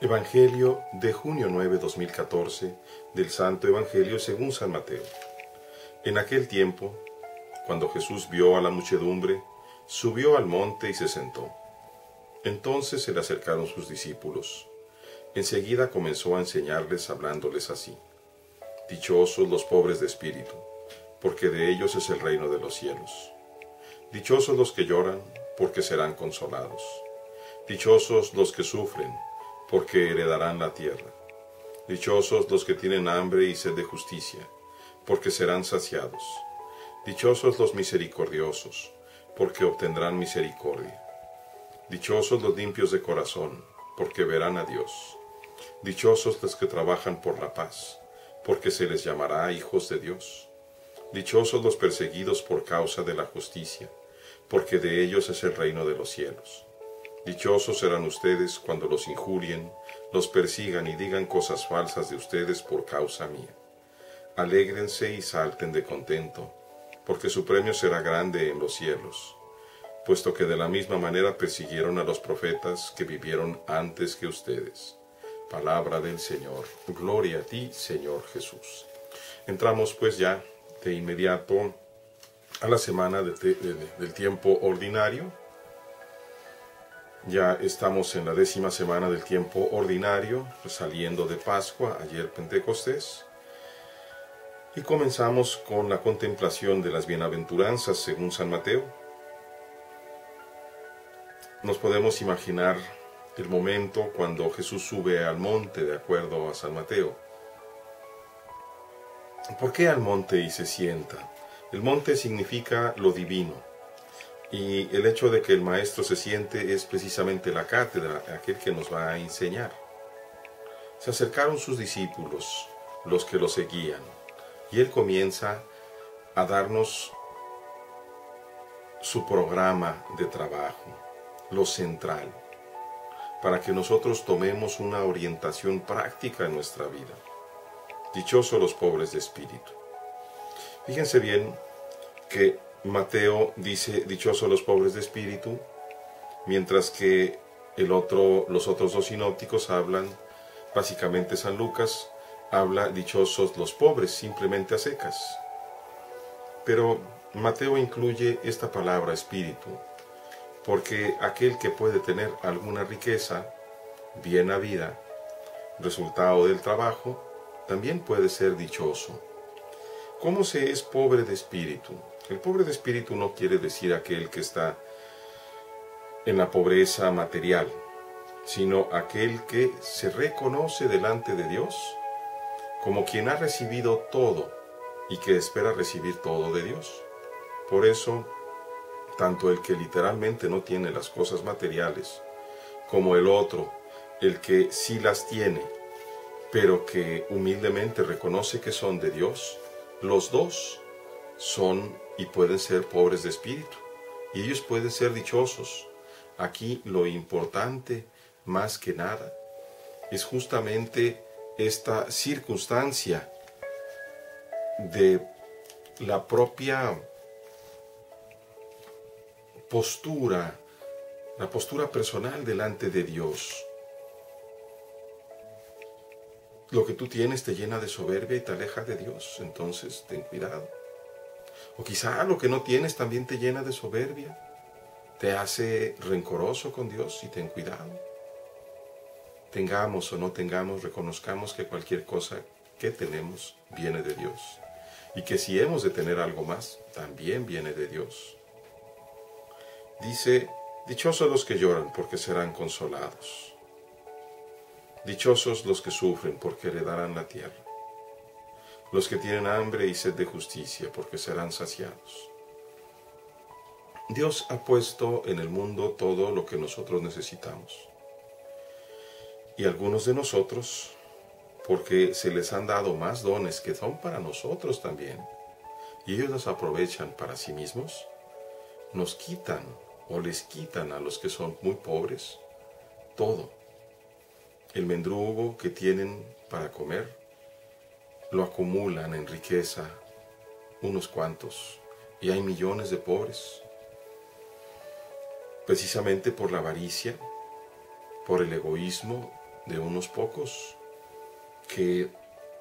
Evangelio de junio 9, 2014 del Santo Evangelio según San Mateo. En aquel tiempo, cuando Jesús vio a la muchedumbre, subió al monte y se sentó. Entonces se le acercaron sus discípulos. Enseguida comenzó a enseñarles hablándoles así. Dichosos los pobres de espíritu, porque de ellos es el reino de los cielos. Dichosos los que lloran, porque serán consolados. Dichosos los que sufren, porque heredarán la tierra. Dichosos los que tienen hambre y sed de justicia, porque serán saciados. Dichosos los misericordiosos, porque obtendrán misericordia. Dichosos los limpios de corazón, porque verán a Dios. Dichosos los que trabajan por la paz, porque se les llamará hijos de Dios. Dichosos los perseguidos por causa de la justicia, porque de ellos es el reino de los cielos. Dichosos serán ustedes cuando los injurien, los persigan y digan cosas falsas de ustedes por causa mía. Alégrense y salten de contento, porque su premio será grande en los cielos, puesto que de la misma manera persiguieron a los profetas que vivieron antes que ustedes. Palabra del Señor. Gloria a ti, Señor Jesús. Entramos pues ya de inmediato a la semana del tiempo ordinario ya estamos en la décima semana del tiempo ordinario, saliendo de Pascua, ayer Pentecostés, y comenzamos con la contemplación de las bienaventuranzas según San Mateo. Nos podemos imaginar el momento cuando Jesús sube al monte de acuerdo a San Mateo. ¿Por qué al monte y se sienta? El monte significa lo divino y el hecho de que el maestro se siente es precisamente la cátedra, aquel que nos va a enseñar. Se acercaron sus discípulos, los que lo seguían, y él comienza a darnos su programa de trabajo, lo central, para que nosotros tomemos una orientación práctica en nuestra vida. Dichosos los pobres de espíritu. Fíjense bien que Mateo dice, dichosos los pobres de espíritu, mientras que el otro, los otros dos sinópticos hablan, básicamente San Lucas habla dichosos los pobres, simplemente a secas. Pero Mateo incluye esta palabra espíritu, porque aquel que puede tener alguna riqueza, bien vida, resultado del trabajo, también puede ser dichoso. ¿Cómo se es pobre de espíritu? El pobre de espíritu no quiere decir aquel que está en la pobreza material, sino aquel que se reconoce delante de Dios como quien ha recibido todo y que espera recibir todo de Dios. Por eso, tanto el que literalmente no tiene las cosas materiales, como el otro, el que sí las tiene, pero que humildemente reconoce que son de Dios, los dos son y pueden ser pobres de espíritu. Y ellos pueden ser dichosos. Aquí lo importante, más que nada, es justamente esta circunstancia de la propia postura, la postura personal delante de Dios. Lo que tú tienes te llena de soberbia y te aleja de Dios, entonces ten cuidado. O quizá lo que no tienes también te llena de soberbia, te hace rencoroso con Dios y ten cuidado. Tengamos o no tengamos, reconozcamos que cualquier cosa que tenemos viene de Dios. Y que si hemos de tener algo más, también viene de Dios. Dice, dichosos los que lloran porque serán consolados. Dichosos los que sufren porque heredarán la tierra los que tienen hambre y sed de justicia, porque serán saciados. Dios ha puesto en el mundo todo lo que nosotros necesitamos. Y algunos de nosotros, porque se les han dado más dones que son para nosotros también, y ellos los aprovechan para sí mismos, nos quitan o les quitan a los que son muy pobres todo. El mendrugo que tienen para comer, lo acumulan en riqueza unos cuantos y hay millones de pobres, precisamente por la avaricia, por el egoísmo de unos pocos que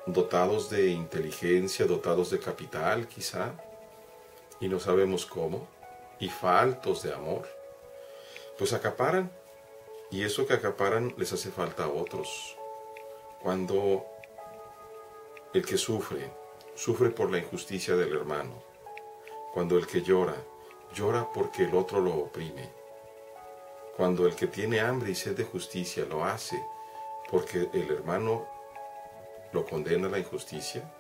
dotados de inteligencia, dotados de capital quizá, y no sabemos cómo, y faltos de amor, pues acaparan, y eso que acaparan les hace falta a otros. Cuando el que sufre, sufre por la injusticia del hermano, cuando el que llora, llora porque el otro lo oprime, cuando el que tiene hambre y sed de justicia lo hace porque el hermano lo condena a la injusticia,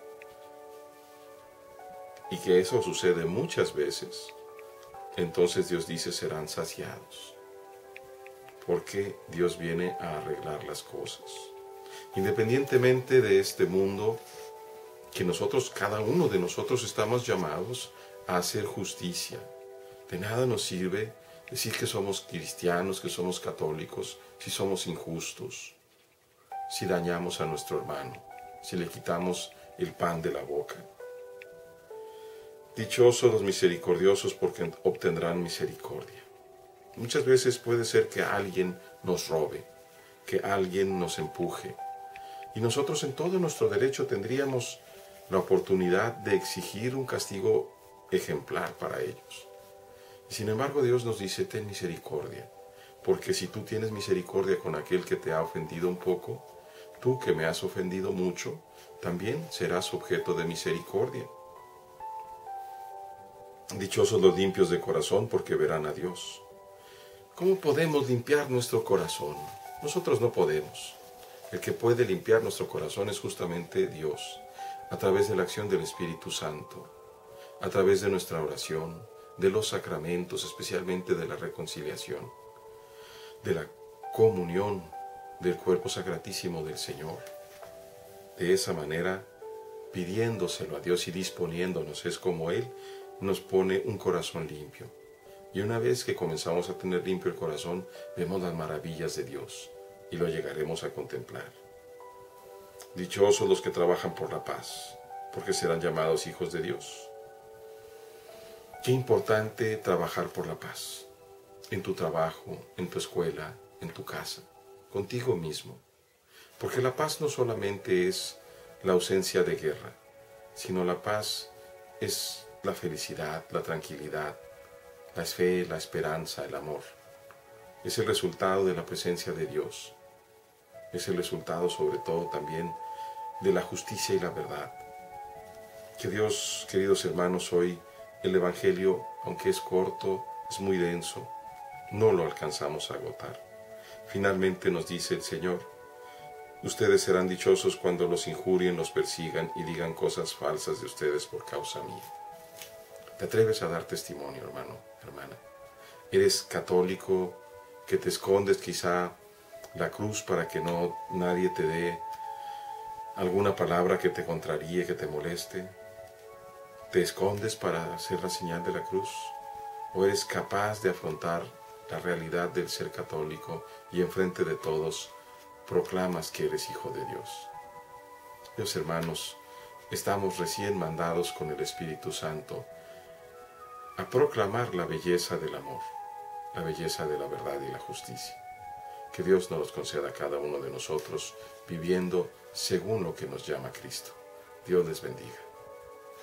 y que eso sucede muchas veces, entonces Dios dice serán saciados, porque Dios viene a arreglar las cosas. Independientemente de este mundo, que nosotros, cada uno de nosotros estamos llamados a hacer justicia. De nada nos sirve decir que somos cristianos, que somos católicos, si somos injustos, si dañamos a nuestro hermano, si le quitamos el pan de la boca. Dichosos los misericordiosos porque obtendrán misericordia. Muchas veces puede ser que alguien nos robe, que alguien nos empuje, y nosotros en todo nuestro derecho tendríamos la oportunidad de exigir un castigo ejemplar para ellos. Sin embargo Dios nos dice, ten misericordia, porque si tú tienes misericordia con aquel que te ha ofendido un poco, tú que me has ofendido mucho, también serás objeto de misericordia. Dichosos los limpios de corazón, porque verán a Dios. ¿Cómo podemos limpiar nuestro corazón? Nosotros no podemos. El que puede limpiar nuestro corazón es justamente Dios, a través de la acción del Espíritu Santo, a través de nuestra oración, de los sacramentos, especialmente de la reconciliación, de la comunión del cuerpo sacratísimo del Señor. De esa manera, pidiéndoselo a Dios y disponiéndonos, es como Él nos pone un corazón limpio. Y una vez que comenzamos a tener limpio el corazón, vemos las maravillas de Dios y lo llegaremos a contemplar. Dichosos los que trabajan por la paz, porque serán llamados hijos de Dios. Qué importante trabajar por la paz, en tu trabajo, en tu escuela, en tu casa contigo mismo. Porque la paz no solamente es la ausencia de guerra, sino la paz es la felicidad, la tranquilidad, la fe, la esperanza, el amor. Es el resultado de la presencia de Dios. Es el resultado sobre todo también de la justicia y la verdad. Que Dios, queridos hermanos, hoy el Evangelio, aunque es corto, es muy denso, no lo alcanzamos a agotar. Finalmente nos dice el Señor, ustedes serán dichosos cuando los injurien, los persigan y digan cosas falsas de ustedes por causa mía. ¿Te atreves a dar testimonio, hermano, hermana? ¿Eres católico que te escondes quizá la cruz para que no nadie te dé alguna palabra que te contraríe, que te moleste? ¿Te escondes para hacer la señal de la cruz? ¿O eres capaz de afrontar la realidad del ser católico y enfrente de todos proclamas que eres hijo de Dios. Dios hermanos, estamos recién mandados con el Espíritu Santo a proclamar la belleza del amor, la belleza de la verdad y la justicia. Que Dios nos conceda a cada uno de nosotros viviendo según lo que nos llama Cristo. Dios les bendiga.